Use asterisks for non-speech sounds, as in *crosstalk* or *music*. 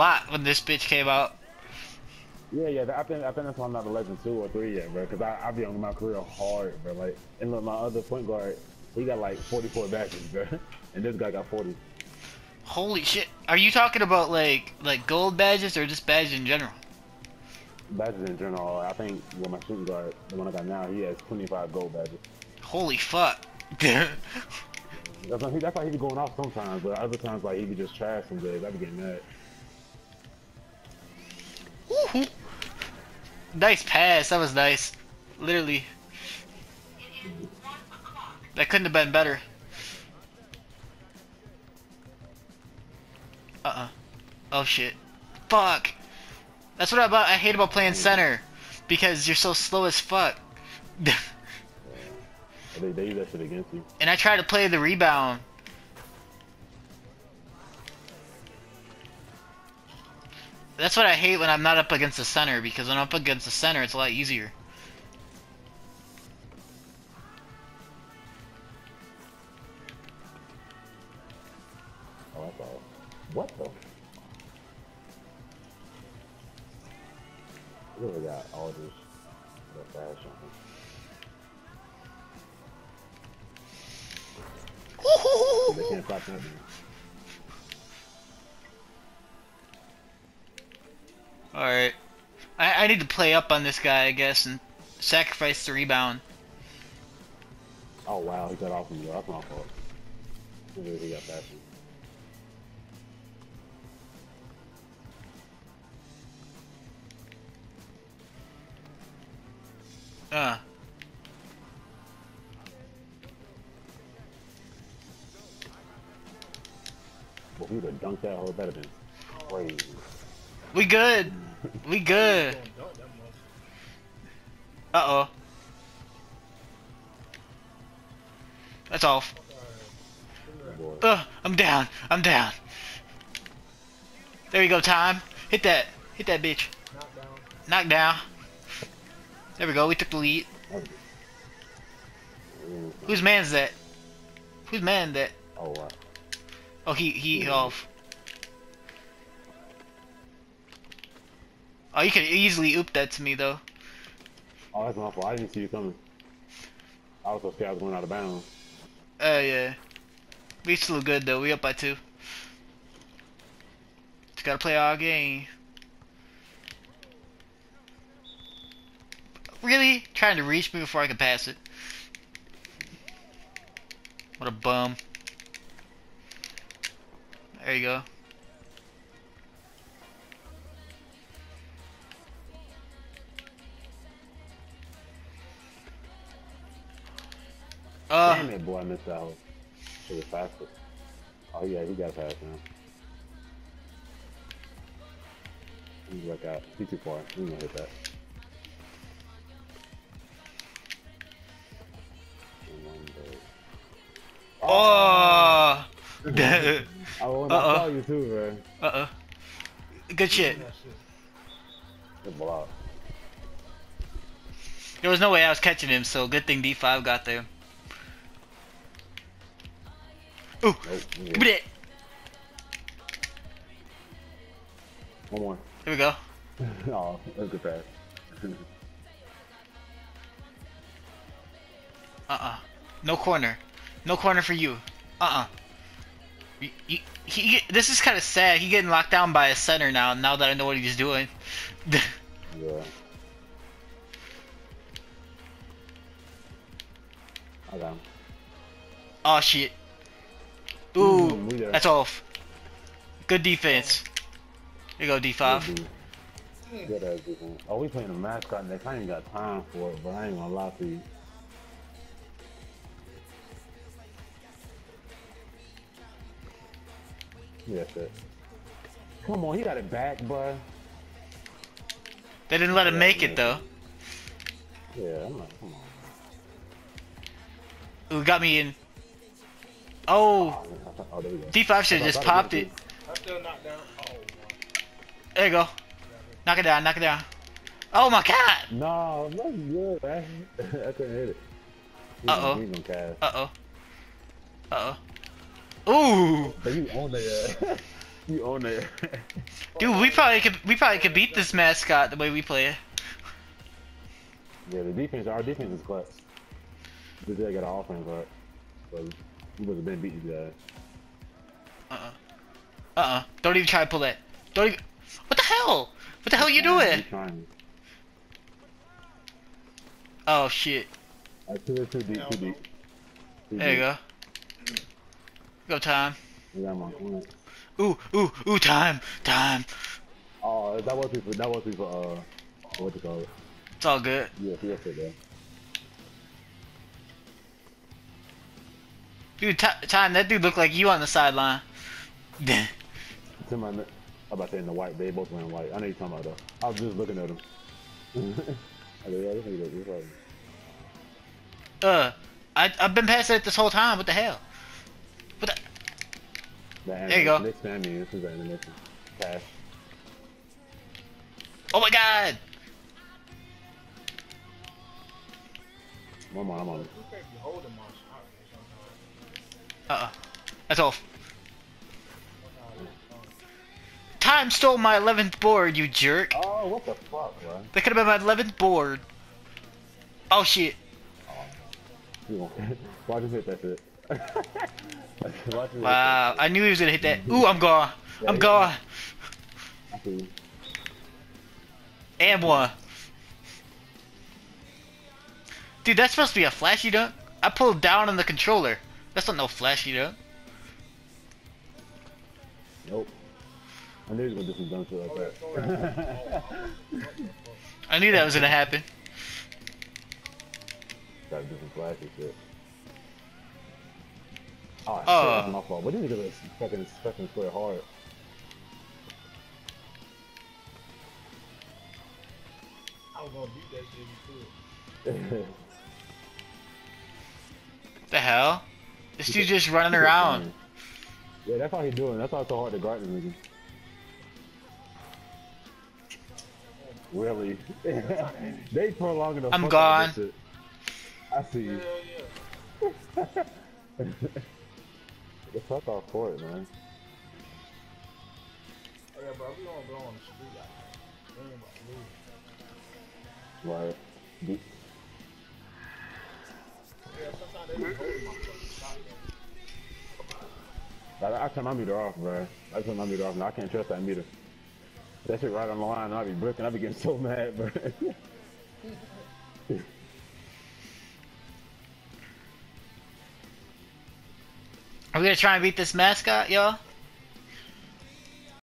lot when this bitch came out. Yeah, yeah. I think I think that's why I'm not a legend two or three yet, bro. Because I I be on my career hard, bro. Like, and look, my other point guard, he got like 44 badges, bro, *laughs* and this guy got 40. Holy shit! Are you talking about like like gold badges or just badges in general? Badges in general. I think with my shooting guard, the one I got now, he has 25 gold badges. Holy fuck! *laughs* That's why he, that's why he be going off sometimes, but other times like he be just trash some days. I be getting mad. Nice pass. That was nice. Literally. That couldn't have been better. Uh-uh. Oh shit. Fuck. That's what I, about, I hate about playing center. Because you're so slow as fuck. *laughs* They, they use that shit against you. and I try to play the rebound. That's what I hate when I'm not up against the center, because when I'm up against the center, it's a lot easier. Oh, that's. What the? Really got all this fashion. They can't stop that. Alright. I, I need to play up on this guy, I guess, and sacrifice the rebound. Oh wow, he got off from you. That's my fault. He got fashion. Uh. Well, he would have dunked that hole better than crazy. We good. We good. Uh-oh. That's off. Ugh, I'm down. I'm down. There you go, time. Hit that. Hit that bitch. Knock down. There we go. We took the lead. Whose man's that? Whose man that? Oh wow. Oh, he he off. Oh, you could easily oop that to me though. Oh, that's my fault. I didn't see you coming. I was so scared I was going out of bounds. Uh, yeah. We still good though. We up by two. Just gotta play our game. Really? Trying to reach me before I can pass it. What a bum. There you go. Damn it, boy, I missed that hole. It was faster. Oh yeah, he got past now. He's like ah, out. He's too far. He's gonna hit that. Oh. *laughs* Oh, and oh! I want to call you too, bro. Uh-oh. Good shit. Good block. There was no way I was catching him, so good thing D5 got there. Ooh, Nope. give me that. One more. Here we go. *laughs* oh, that's a good pass. *laughs* Uh-uh. No corner. No corner for you. Uh-uh. You- He, he, this is kind of sad. He getting locked down by a center now. Now that I know what he's doing. *laughs* yeah. I got him. oh shit. Ooh, there. that's off. Good defense. Here you go, D5. Good dude. Good ass defense. Oh, we playing a mascot next. I ain't got time for it, but I ain't gonna lie to you. Yeah, shit. Come on, he got it back, bro. They didn't let him make it though. Yeah, I'm like, come on. Ooh, got me in. Oh, Oh, there we go. D5 should have just popped it. I still knocked down. There you go. Knock it down, knock it down. Oh my god! No, that's good, man. *laughs* I couldn't hit it. Uh-oh. He's gonna cast. Uh oh. Uh oh. Ooh! But you on there. *laughs* You own it. Dude, we probably could we probably could beat this mascot the way we play it. yeah, the defense, our defense is clutch. But they got our offense right. So we would have been beating these guys. Uh-uh. Uh-uh. Don't even try to pull that. Don't even... What the hell? What the hell are you doing? Oh, shit. Uh, too, too deep, too deep. Too There you go. Go time. We got my corner. Ooh, ooh, ooh, time, time. Oh, that was people. That was people. Uh, what you call it? It's all good. Yeah, yes, there. Dude, ti time, that dude looked like you on the sideline. To my, I'm about to say in the white. They both wearing white. I know you're talking about though. I was just looking at them. okay, yeah, this nigga, this right. uh, I, I've been passing it this whole time. What the hell? What the... The There you go. This family, this is the animation. Cash. Oh my god! I'm on, I'm on. Uh-uh. That's off. Time stole my 11th board, you jerk. Oh, what the fuck, bro? That could have been my 11th board. Oh shit. *laughs* Why just hit that shit? *laughs* Why just hit Wow, I knew he was gonna hit that. *laughs* Ooh, I'm gone. I'm Yeah, gone. that? And one. Dude, that's supposed to be a flashy dunk. I pulled down on the controller. That's not no flashy dunk. Nope. I knew he was gonna do some dumb shit like that. *laughs* I knew that was gonna happen. Gotta do some flashy shit. Oh, shit, Uh. that's my fault. But these niggas are fucking fucking square hard. I was gonna beat that shit if you could. *laughs* The hell? This dude just running around. Yeah, that's how he's doing. That's why it's so hard to guard this nigga. Really? *laughs* they prolonging the I'm fuck out of gone. I see you. Hell *laughs* yeah. the fuck off court, man. Oh, yeah, bro, we gonna go on the street like that. We ain't about to lose. Right. Though. I, turn my meter off, bro. I turn my meter off, and I can't trust that meter. That shit right on the line, and I be bricking. I be getting so *laughs* mad, bro. *laughs* Are we gonna try and beat this mascot, y'all?